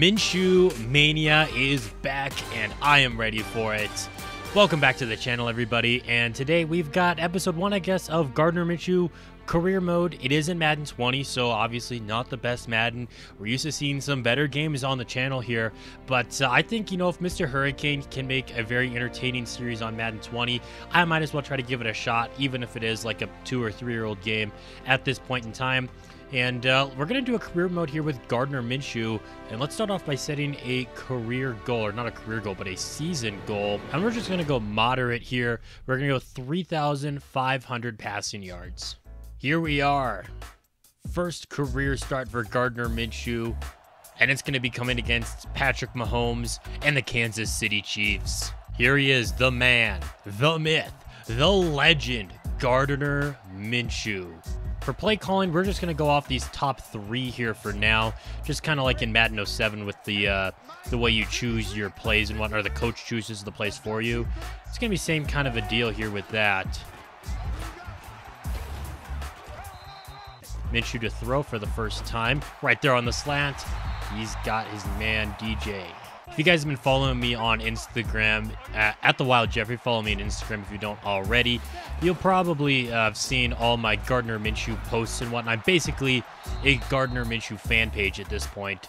Minshew Mania is back, and I am ready for it. Welcome back to the channel, everybody. And today we've got episode one, I guess, of Gardner Minshew career mode. It is in Madden 20, so obviously not the best Madden. We're used to seeing some better games on the channel here, but uh, I think, you know, if Mr. Hurricane can make a very entertaining series on Madden 20, I might as well try to give it a shot, even if it is like a two or three year old game at this point in time. And uh, we're going to do a career mode here with Gardner Minshew. And let's start off by setting a career goal, or not a career goal, but a season goal. And we're just going to go moderate here. We're going to go 3,500 passing yards. Here we are. First career start for Gardner Minshew. And it's going to be coming against Patrick Mahomes and the Kansas City Chiefs. Here he is, the man, the myth, the legend, Gardner Minshew. For play calling, we're just going to go off these top three here for now. Just kind of like in Madden 07 with the uh, the way you choose your plays and whatnot, or the coach chooses the plays for you. It's going to be same kind of a deal here with that. Minshew to throw for the first time. Right there on the slant. He's got his man DJ. You guys have been following me on Instagram at, at the Wild Jeffrey, follow me on Instagram if you don't already. You'll probably uh, have seen all my Gardner Minshew posts and whatnot. I'm basically a Gardner Minshew fan page at this point.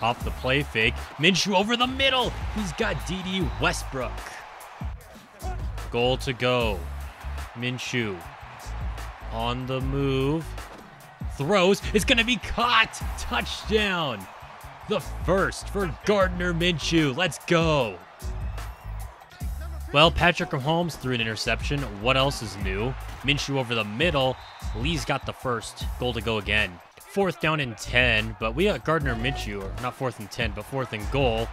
Off the play fake. Minshew over the middle. He's got Dede Westbrook. Goal to go. Minshew on the move throws. It's going to be caught. Touchdown. The first for Gardner Minshew. Let's go. Well, Patrick Mahomes threw an interception. What else is new? Minshew over the middle. Lee's got the first. Goal to go again. Fourth down and 10, but we got Gardner Minshew, or not fourth and 10, but fourth and goal.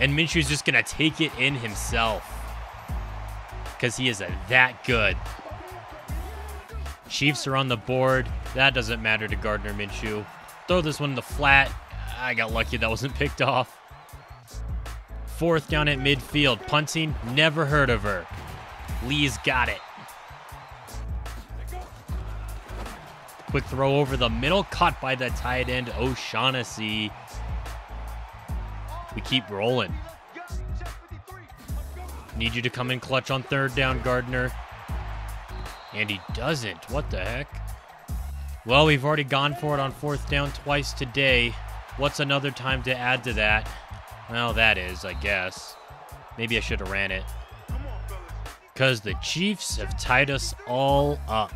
And Minshew's just going to take it in himself because he is that good. Chiefs are on the board. That doesn't matter to Gardner Minshew. Throw this one in the flat. I got lucky that wasn't picked off. Fourth down at midfield. Punting, never heard of her. Lee's got it. Quick throw over the middle, caught by the tight end O'Shaughnessy. We keep rolling. Need you to come in clutch on third down, Gardner. And he doesn't. What the heck? Well, we've already gone for it on fourth down twice today. What's another time to add to that? Well, that is, I guess. Maybe I should have ran it. Because the Chiefs have tied us all up.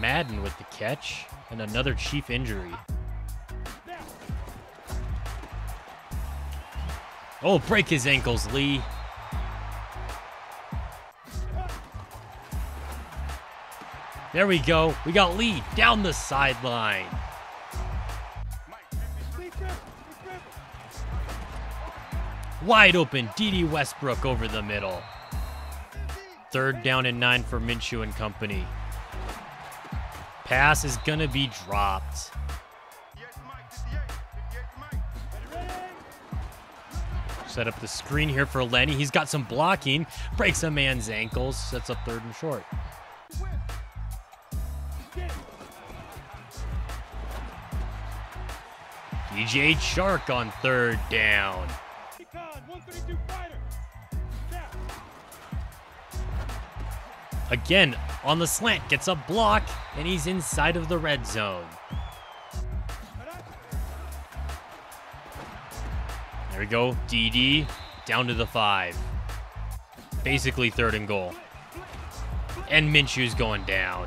Madden with the catch and another Chief injury. Oh, break his ankles, Lee. There we go. We got Lee down the sideline. Wide open, Dede Westbrook over the middle. Third down and nine for Minshew and company. Pass is going to be dropped. Set up the screen here for Lenny. He's got some blocking. Breaks a man's ankles. Sets up third and short. DJ Chark on third down. Again, on the slant, gets a block, and he's inside of the red zone. There we go. Dede down to the five. Basically third and goal. And Minshew's going down.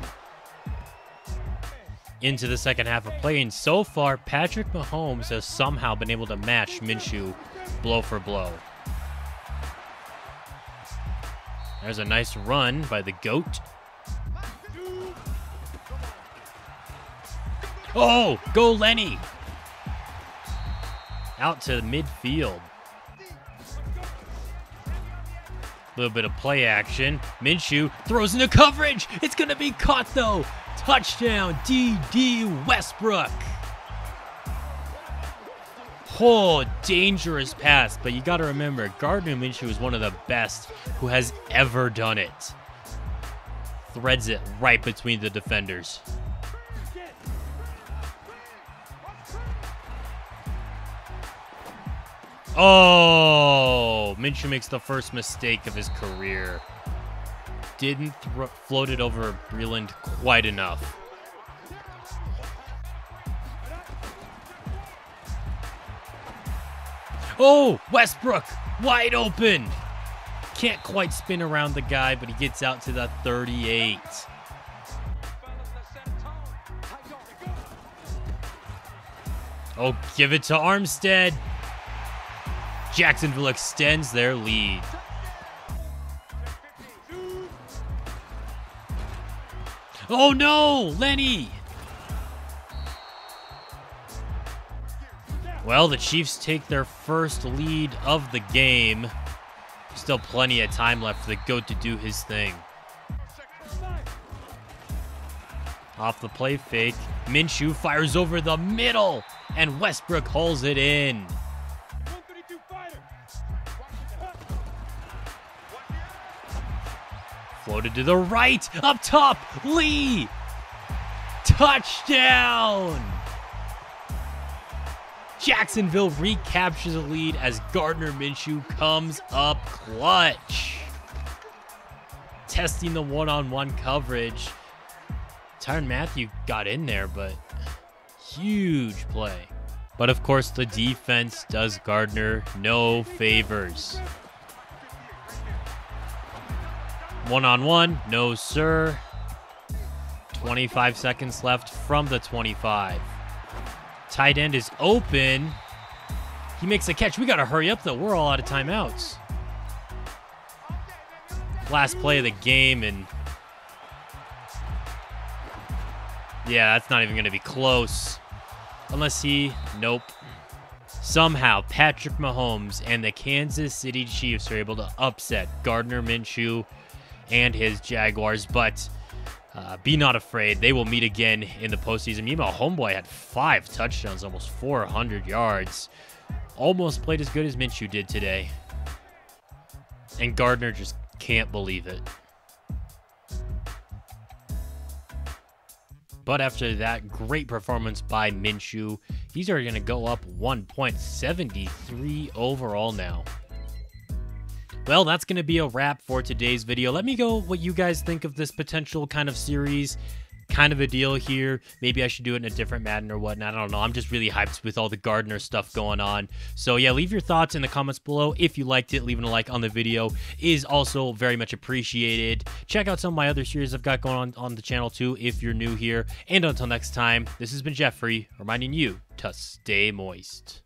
Into the second half of play, and so far, Patrick Mahomes has somehow been able to match Minshew blow for blow. There's a nice run by the GOAT. Oh, go Lenny out to the midfield. A little bit of play action. Minshew throws into coverage. It's going to be caught, though. Touchdown, Dede Westbrook. Oh, dangerous pass. But you got to remember, Gardner Minshew is one of the best who has ever done it. Threads it right between the defenders. Oh, Minshew makes the first mistake of his career. Didn't float it over Breeland quite enough. Oh, Westbrook, wide open. Can't quite spin around the guy, but he gets out to the 38. Oh, give it to Armstead. Jacksonville extends their lead. Oh no, Lenny! Well, the Chiefs take their first lead of the game. Still plenty of time left for the GOAT to do his thing. Off the play fake, Minshew fires over the middle, and Westbrook hauls it in. Floated to the right. Up top. Lee. Touchdown. Jacksonville recaptures the lead as Gardner Minshew comes up clutch. Testing the one-on-one coverage. Tyrann Mathieu got in there, but huge play. But of course, the defense does Gardner no favors. One on one, no sir. 25 seconds left from the 25. Tight end is open. He makes a catch. We got to hurry up though. We're all out of timeouts. Last play of the game and Yeah, that's not even going to be close. Unless he, nope. Somehow, Patrick Mahomes and the Kansas City Chiefs are able to upset Gardner Minshew and his Jaguars. But uh, be not afraid. They will meet again in the postseason. Meanwhile, Homeboy had five touchdowns, almost 400 yards. Almost played as good as Minshew did today. And Gardner just can't believe it. But after that great performance by Minshew, he's already going to go up 1.73 overall now. Well, that's going to be a wrap for today's video. Let me go what you guys think of this potential kind of series kind of a deal here. Maybe I should do it in a different Madden or whatnot. I don't know. I'm just really hyped with all the Gardner stuff going on. So yeah, leave your thoughts in the comments below. If you liked it, leaving a like on the video is also very much appreciated. Check out some of my other series I've got going on on the channel too if you're new here. And until next time, this has been Jeffrey reminding you to stay moist.